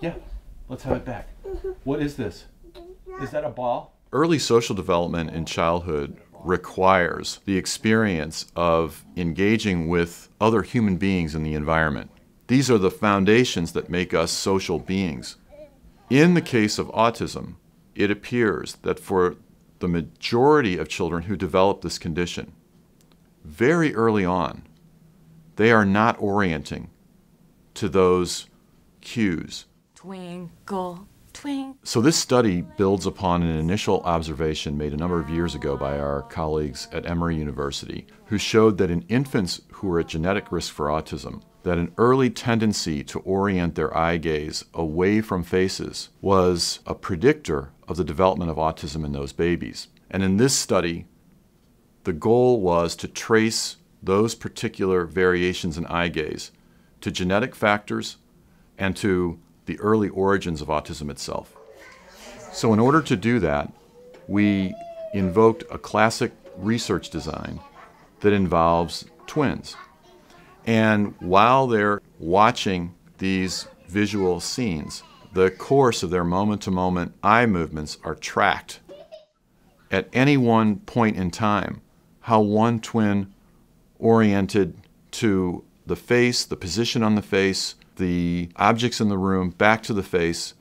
Yeah, let's have it back. What is this? Is that a ball? Early social development in childhood requires the experience of engaging with other human beings in the environment. These are the foundations that make us social beings. In the case of autism, it appears that for the majority of children who develop this condition, very early on, they are not orienting to those cues. Twinkle, twinkle. So, this study builds upon an initial observation made a number of years ago by our colleagues at Emory University, who showed that in infants who are at genetic risk for autism, that an early tendency to orient their eye gaze away from faces was a predictor of the development of autism in those babies. And in this study, the goal was to trace those particular variations in eye gaze to genetic factors and to the early origins of autism itself. So, in order to do that, we invoked a classic research design that involves twins. And while they're watching these visual scenes, the course of their moment to moment eye movements are tracked. At any one point in time, how one twin oriented to the face, the position on the face, the objects in the room, back to the face,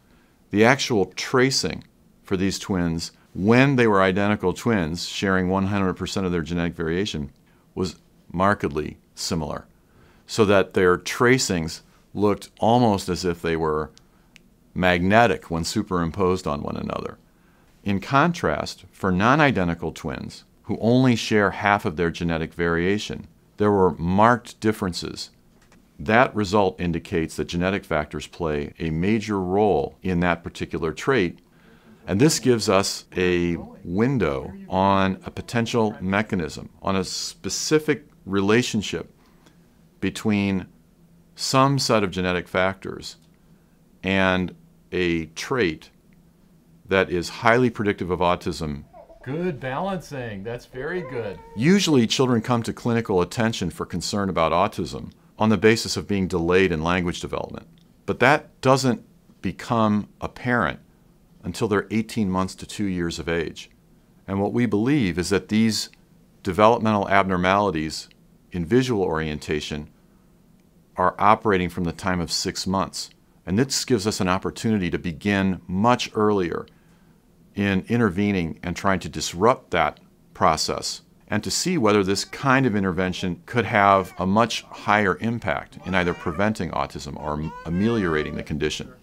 the actual tracing for these twins when they were identical twins, sharing 100% of their genetic variation, was markedly similar so that their tracings looked almost as if they were magnetic when superimposed on one another. In contrast, for non identical twins who only share half of their genetic variation, there were marked differences. That result indicates that genetic factors play a major role in that particular trait, and this gives us a window on a potential mechanism, on a specific relationship between some set of genetic factors and a trait that is highly predictive of autism. Good balancing. That's very good. Usually, children come to clinical attention for concern about autism on the basis of being delayed in language development. But that doesn't become apparent until they're 18 months to two years of age. And what we believe is that these developmental abnormalities in visual orientation are operating from the time of six months. And this gives us an opportunity to begin much earlier in intervening and trying to disrupt that process and to see whether this kind of intervention could have a much higher impact in either preventing autism or ameliorating the condition.